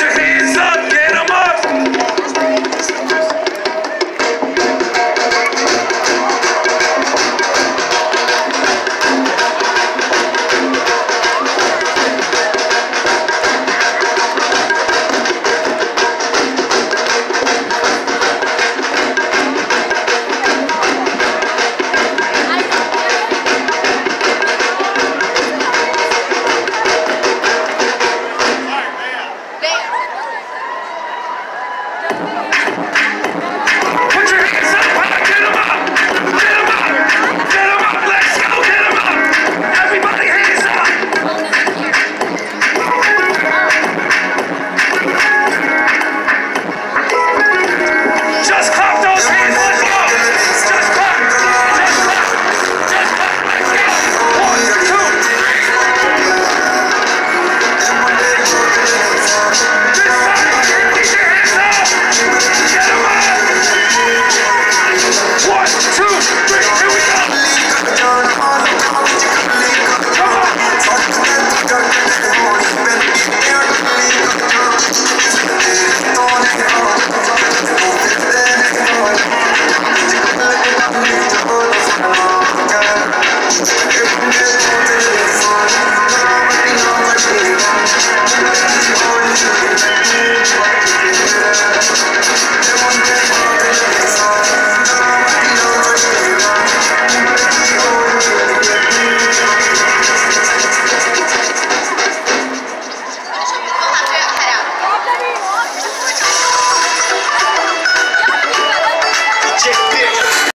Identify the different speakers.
Speaker 1: your hands. Hands up!